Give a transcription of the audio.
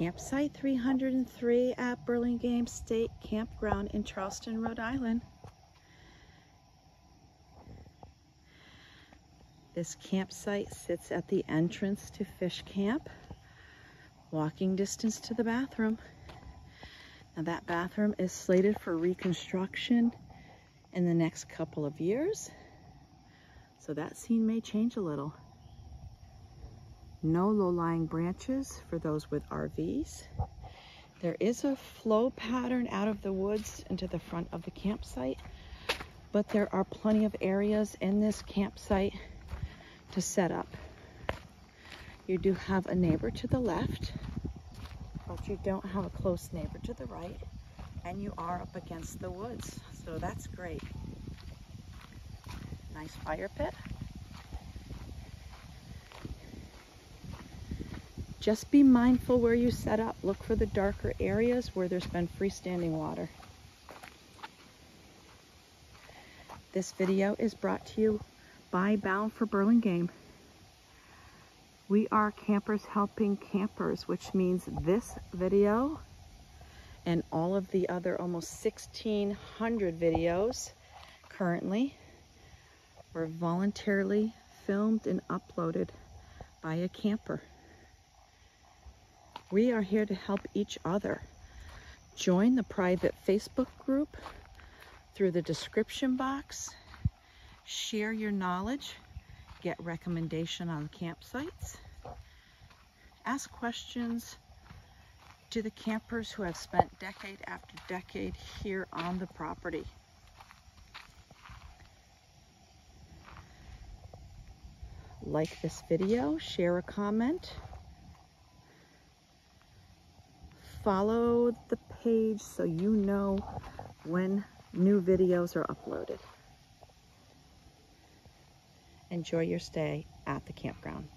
Campsite 303 at Burlingame State Campground in Charlestown, Rhode Island. This campsite sits at the entrance to Fish Camp, walking distance to the bathroom. Now that bathroom is slated for reconstruction in the next couple of years. So that scene may change a little. No low-lying branches for those with RVs. There is a flow pattern out of the woods into the front of the campsite, but there are plenty of areas in this campsite to set up. You do have a neighbor to the left, but you don't have a close neighbor to the right, and you are up against the woods, so that's great. Nice fire pit. Just be mindful where you set up. Look for the darker areas where there's been freestanding water. This video is brought to you by Bound for Burlingame. We are campers helping campers, which means this video and all of the other almost 1,600 videos currently were voluntarily filmed and uploaded by a camper. We are here to help each other. Join the private Facebook group through the description box. Share your knowledge. Get recommendation on campsites. Ask questions to the campers who have spent decade after decade here on the property. Like this video, share a comment. Follow the page so you know when new videos are uploaded. Enjoy your stay at the campground.